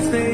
Valentine's